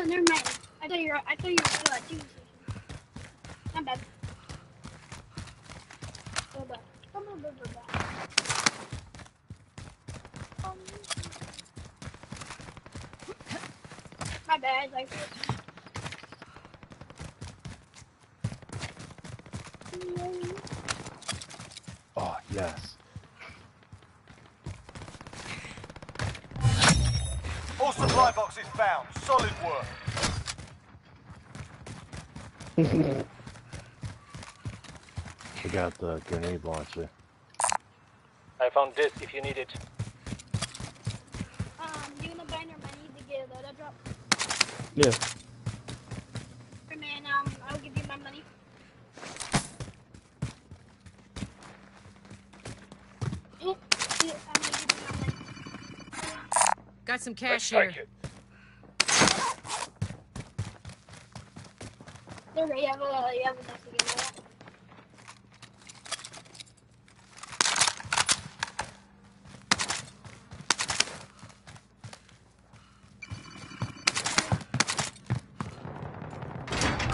Oh, never mind. I thought you were. I thought you were TV station. My bad. Go back. Come on, go back. Um, My bad. Like. Oh, yes. All supply boxes found. Solid work. We got the grenade launcher. I found this if you need it. Um, you gonna buy your money to get a loadout drop? Yeah. Hey, man, um, I'll give you my money. Oh, yeah, I'm gonna give you my money. Got some Let's cash here. take it. There, you have a, you have a nice to get loadout.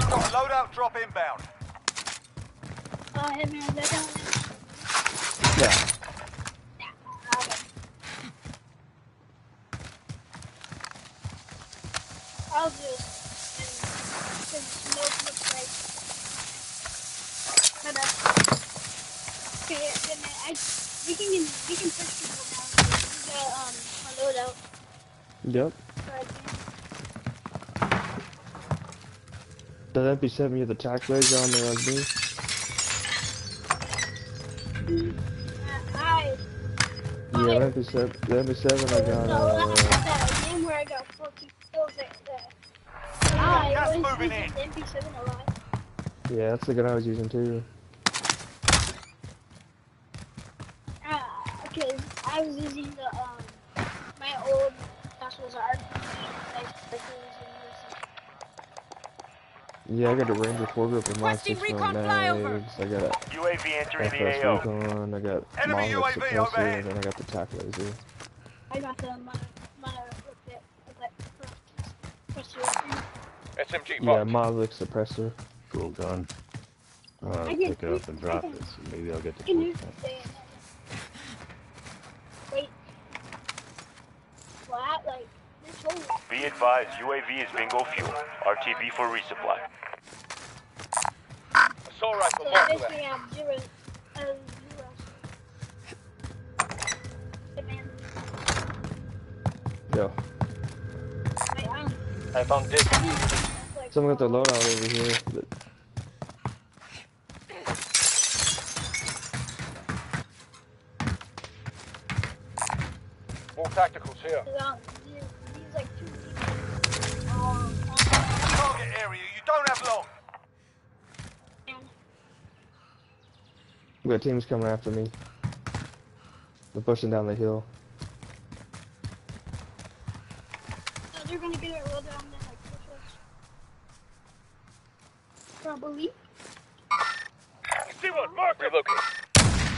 Got a loadout drop inbound. Uh, hey, man, they're going Yeah. Yeah, okay. I'll just and smoke looks like. Hold up. Okay, yeah, yeah, man, I we can we can push people now. We got um a loadout. Yep. But, That MP7 you have the tac laser on there like me? I Yeah, the MP7, the MP7 I got, no, uh, that game where I got 14 kills at the. I Gas was moving using in. the MP7 a lot. yeah, that's the gun I was using too. Uh, because I was using the um my old Fast was art. Like, like, Yeah, I got a Ranger foregrip with my Requesting 6 recon point I got a UAV entering the AO. recon, I got Enemy monolith UAV suppressor, overhead. and then I got the tac laser. I got the my my it with that first first SMG Yeah, box. monolith suppressor. Cool gun. I'm gonna I pick it up and drop can- it, so maybe I'll get the You can cool use gun. the thing. Wait. What? Like this whole Be advised, UAV is bingo fuel. RTB for resupply. Assault rifle so mark this there. we have zero uh zero. Yo, wait, um, I found this. I need like someone got their loadout over here. But More tacticals here. um, these, these like two people. Um, Target area, you don't have long. um, we got teams coming after me. They're pushing down the hill. So they're gonna get it rolled down then like push us. Probably. See one, mark Relocate.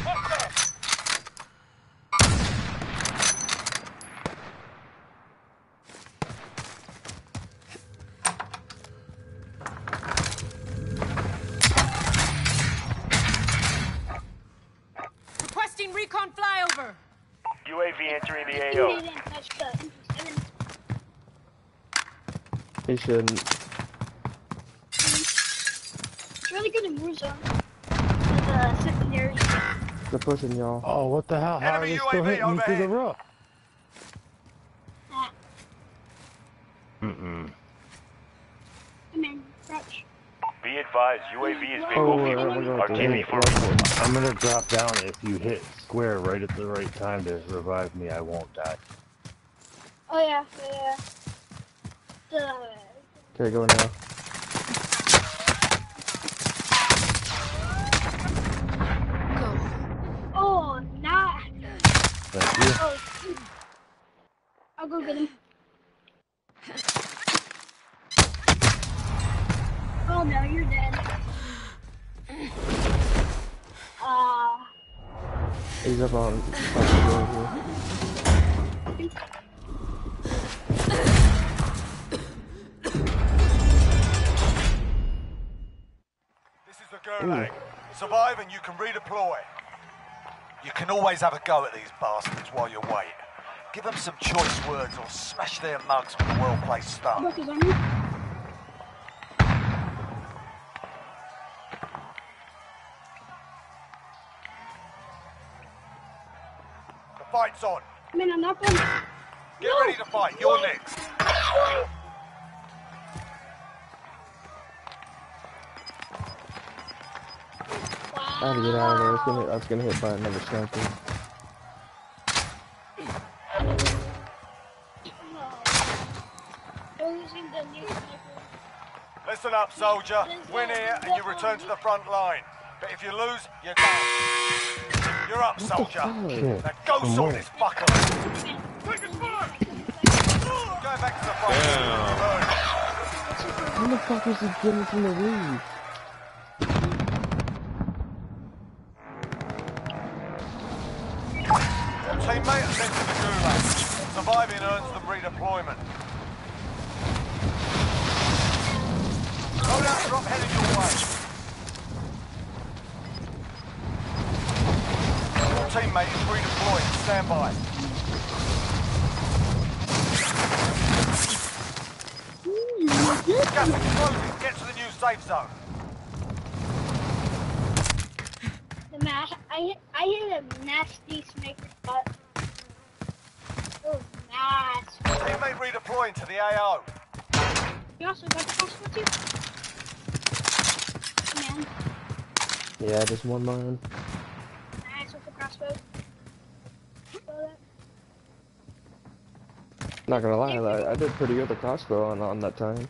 Hostile. Requesting recon flyover. UAV entering the They AO. didn't touch the MP7. He shouldn't. It's really good in Warzone. With uh, secondary. They're pushing y'all. Oh, what the hell? How are Enemy they still UAV hitting me through the roof? Ah, Mm-mm. come in, crouch. Be advised, UAV is Oh, bingo wait. I'm gonna go with the RTB hit. for resupply. I'm gonna drop down. If you hit square right at the right time to revive me, I won't die. Oh yeah, yeah. The Okay, go now. Go. oh, nah. Thank you. Oh. I'll go get him. Oh no, you're dead. Uh, He's up on gulag. Survive and you can redeploy. You can always have a go at these bastards while you wait. Give them some choice words or smash their mugs with a well-placed stump. Look, on me. The fight's on. I'm not going. Get ready to fight. You're next. I to get out of there. I was gonna, I was gonna hit by another sniper. Losing the new sniper. Listen up, soldier. Win here and you return to the front line. But if you lose, you're done. You're up, soldier. Now go From sort this fucker out. Go back to the front. Burn. How the fuck is he getting from the roof? Teammate has entered the gulag. Surviving earns them redeployment. Loadout drop headed your way. Your teammate is redeployed. Stand by. Gas is closing. Get to the new safe zone. I hit. I hit a nasty sniper butt. It was nasty. Teammate redeploying to the AO. You also got the crossbow too. Man, Yeah, just one mine. nice with the crossbow. Not gonna lie, I, I did pretty good with the crossbow on, on that time.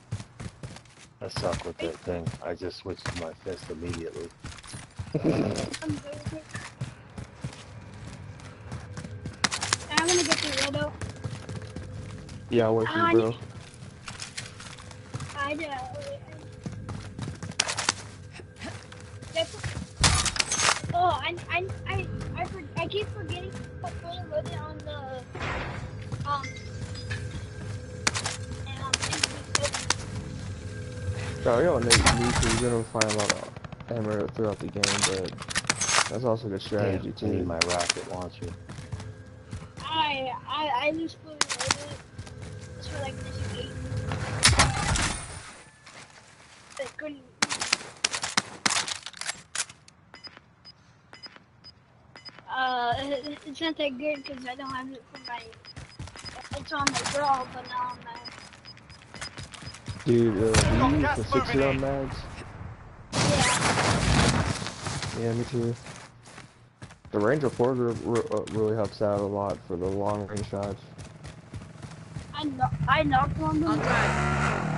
I suck with that thing. I just switched to my fist immediately. I'm very quick. I'm gonna get the widow. Yeah, I'll wait for Ah, you, bro. I know. Oh, I, I, I, I, for, I keep forgetting to put fully loaded on the, um, um, Oh, yo, Nate, you too. You're gonna find a lot of ammo throughout the game, but that's also good strategy Damn, I need my rocket launcher. I, I, I just fully loaded just for like this eight. I couldn't. Uh, it's not that good because I don't have it for my. It's on my draw, but not on my. Dude, uh, you use the moving 60 round in. mags? Yeah. Yeah, me too. The range recorder re- uh, really helps out a lot for the long range shots. I know. I knocked one of I'll them.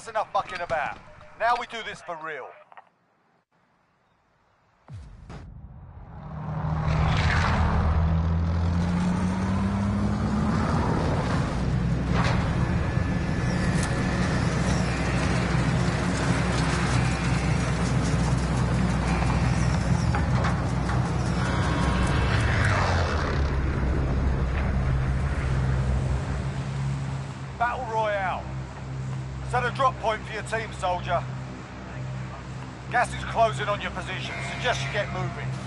that's enough mucking about. Now we do this for real. Team, soldier. Gas is closing on your position. Suggest you get moving.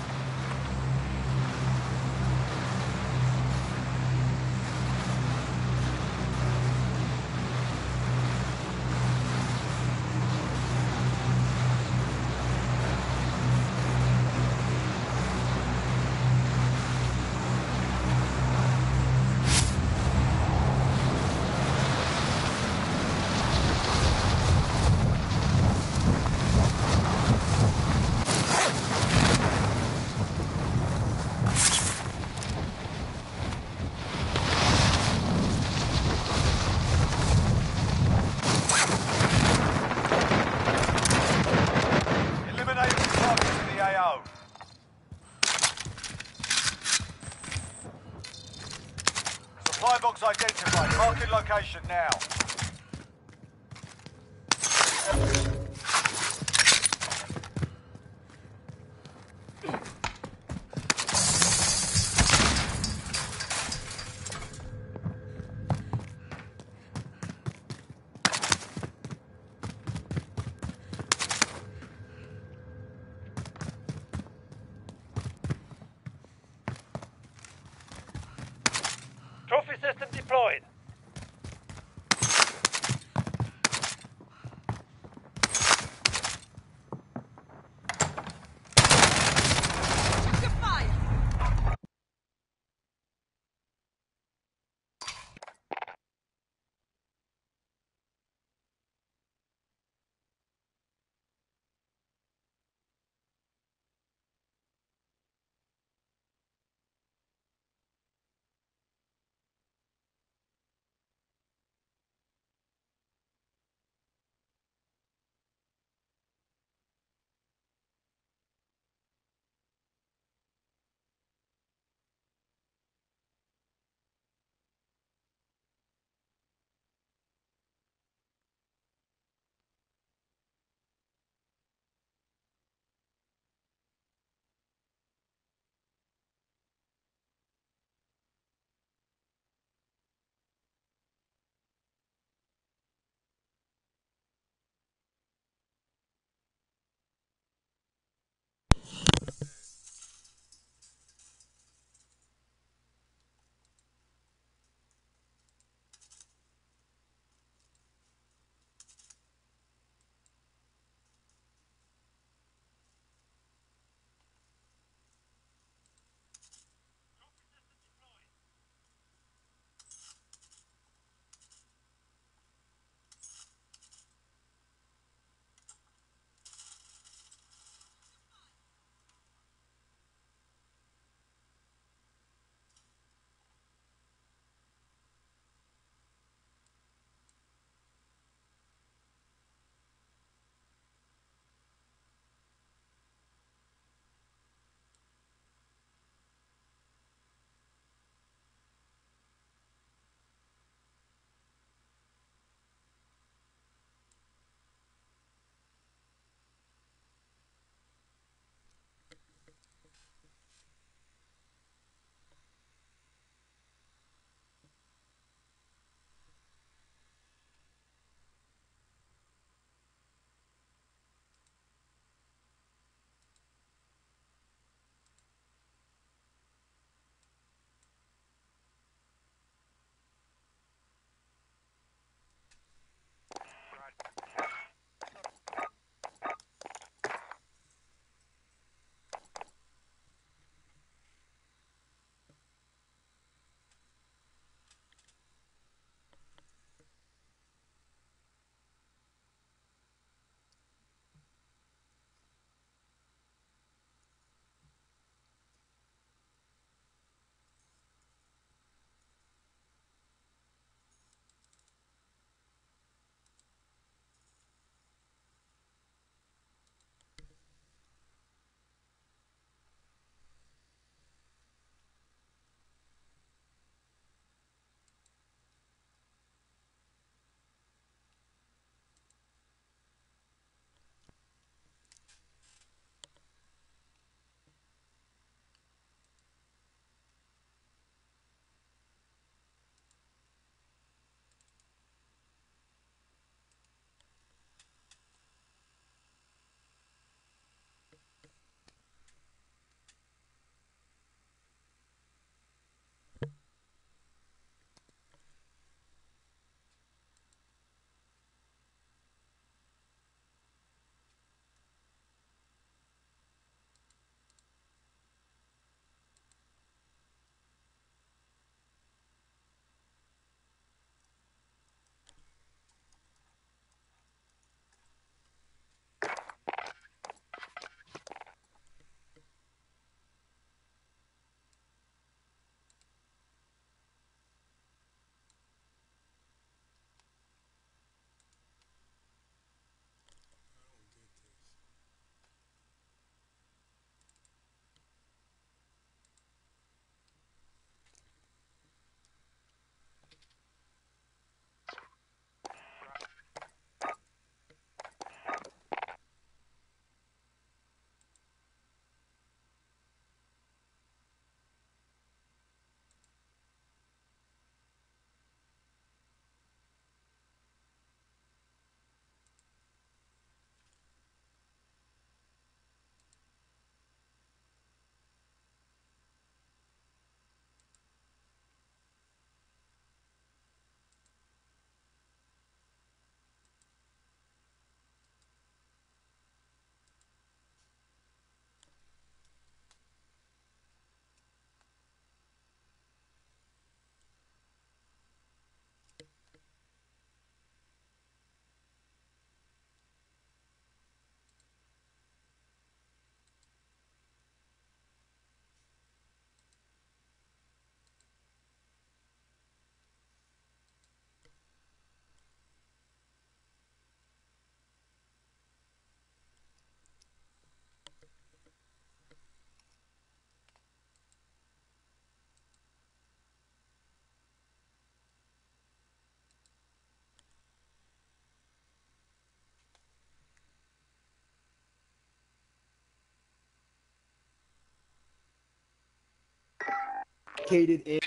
Located in.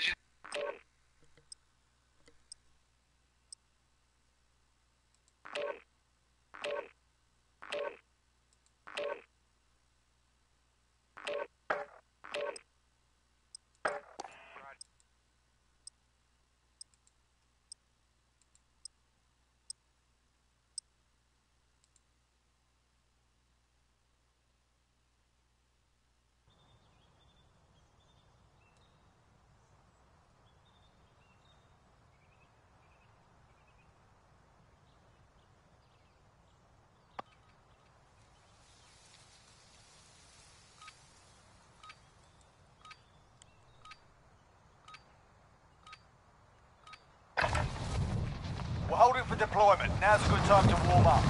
We're holding for deployment. Now's a good time to warm up.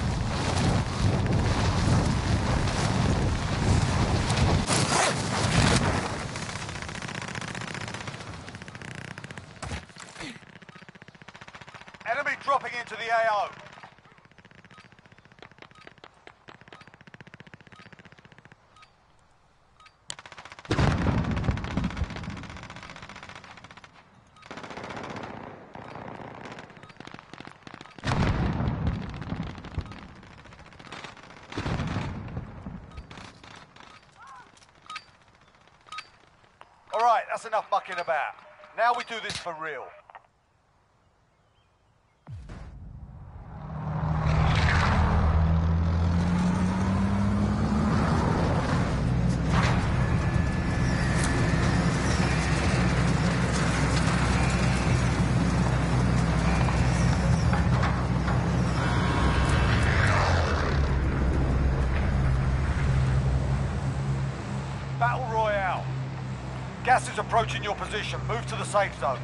Enemy dropping into the AO. All right, that's enough mucking about. Now we do this for real. Approaching your position. Move to the safe zone.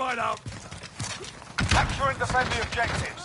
mine up. Capture and defend the objective.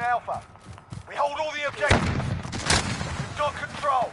Alpha. We hold all the objectives. We've got control.